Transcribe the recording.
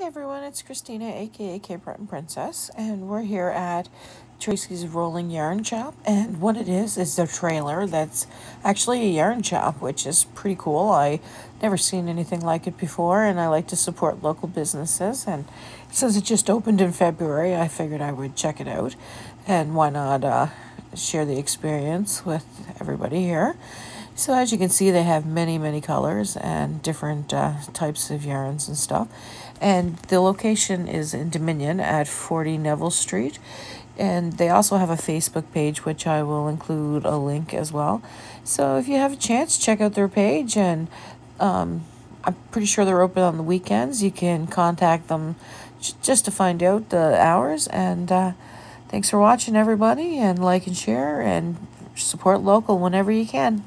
Hey everyone, it's Christina, aka Cape Breton Princess, and we're here at Tracy's Rolling Yarn Shop. And what it is is a trailer that's actually a yarn shop, which is pretty cool. I never seen anything like it before, and I like to support local businesses. And since it just opened in February, I figured I would check it out, and why not uh, share the experience with everybody here. So as you can see, they have many, many colors and different uh, types of yarns and stuff. And the location is in Dominion at 40 Neville Street. And they also have a Facebook page, which I will include a link as well. So if you have a chance, check out their page. And um, I'm pretty sure they're open on the weekends. You can contact them just to find out the hours. And uh, thanks for watching, everybody. And like and share and support local whenever you can.